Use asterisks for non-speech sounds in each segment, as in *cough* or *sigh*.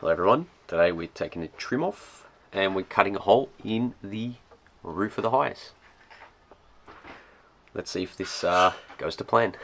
Hello everyone, today we're taking the trim off and we're cutting a hole in the roof of the HiAce. Let's see if this uh, goes to plan.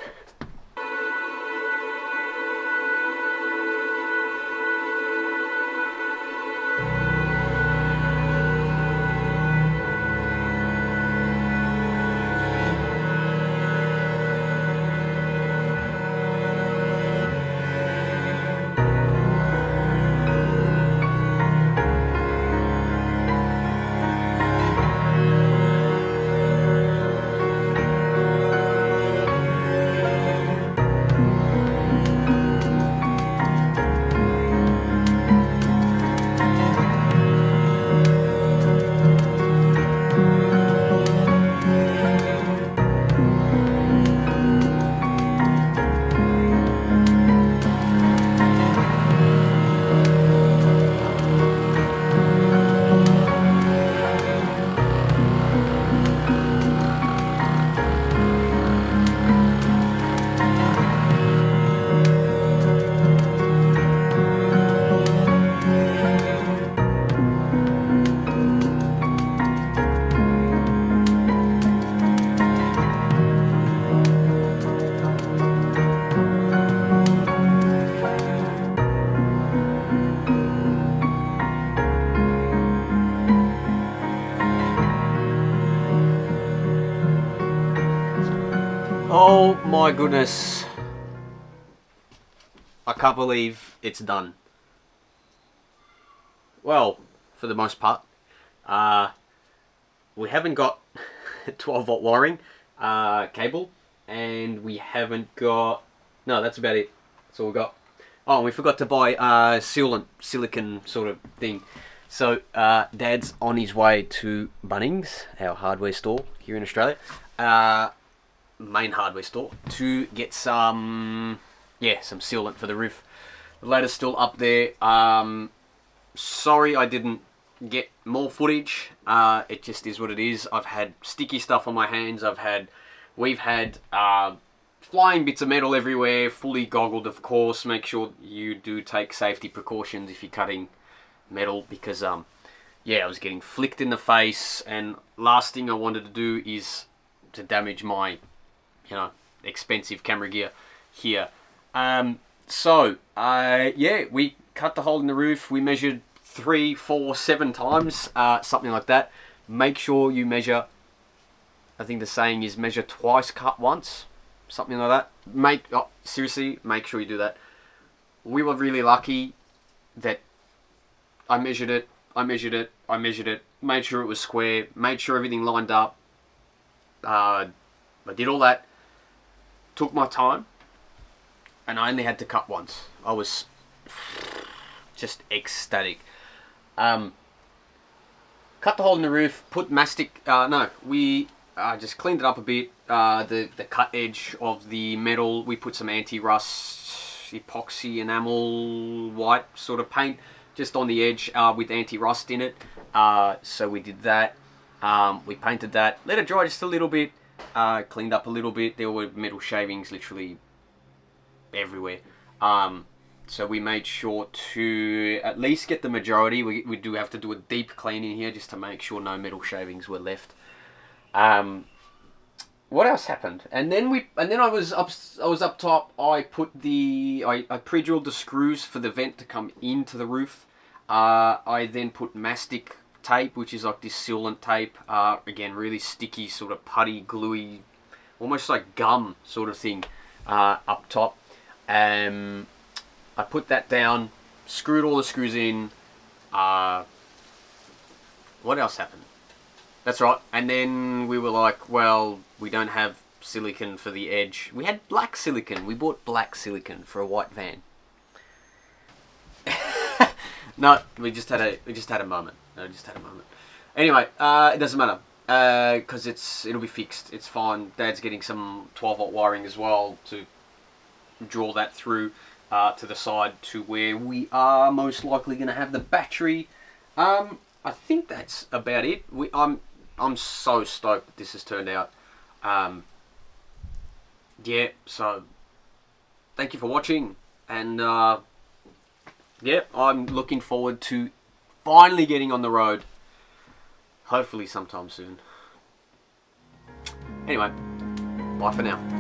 Oh my goodness. I can't believe it's done. Well, for the most part. Uh, we haven't got *laughs* 12 volt wiring uh, cable and we haven't got... No, that's about it. That's all we got. Oh, we forgot to buy uh, sealant, silicon sort of thing. So, uh, Dad's on his way to Bunnings, our hardware store here in Australia. Uh, main hardware store to get some yeah some sealant for the roof. The ladder's still up there. Um sorry i didn't get more footage. Uh it just is what it is. I've had sticky stuff on my hands. I've had we've had uh flying bits of metal everywhere fully goggled of course. Make sure you do take safety precautions if you're cutting metal because um yeah i was getting flicked in the face. And last thing i wanted to do is to damage my you know, expensive camera gear here. Um, so, uh, yeah, we cut the hole in the roof. We measured three, four, seven times, uh, something like that. Make sure you measure, I think the saying is measure twice, cut once, something like that. Make, oh, seriously, make sure you do that. We were really lucky that I measured it, I measured it, I measured it, made sure it was square, made sure everything lined up. Uh, I did all that took my time and I only had to cut once. I was just ecstatic. Um, cut the hole in the roof, put mastic, uh, no, we uh, just cleaned it up a bit, uh, the, the cut edge of the metal, we put some anti-rust, epoxy, enamel, white sort of paint just on the edge uh, with anti-rust in it. Uh, so we did that. Um, we painted that, let it dry just a little bit, uh, cleaned up a little bit. There were metal shavings literally everywhere. Um, so we made sure to at least get the majority. We, we do have to do a deep cleaning here just to make sure no metal shavings were left. Um, what else happened? And then we and then I was up I was up top. I put the I, I pre-drilled the screws for the vent to come into the roof. Uh, I then put mastic tape, which is like this sealant tape. Uh, again, really sticky, sort of putty, gluey, almost like gum sort of thing uh, up top. Um, I put that down, screwed all the screws in. Uh, what else happened? That's right. And then we were like, well, we don't have silicon for the edge. We had black silicon. We bought black silicon for a white van. *laughs* no, we just had a we just had a moment. I just had a moment. Anyway, uh, it doesn't matter because uh, it's it'll be fixed. It's fine. Dad's getting some 12 volt wiring as well to draw that through uh, to the side to where we are most likely going to have the battery. Um, I think that's about it. We, I'm I'm so stoked that this has turned out. Um, yeah, so thank you for watching and uh, yep, I'm looking forward to finally getting on the road. Hopefully sometime soon. Anyway, bye for now.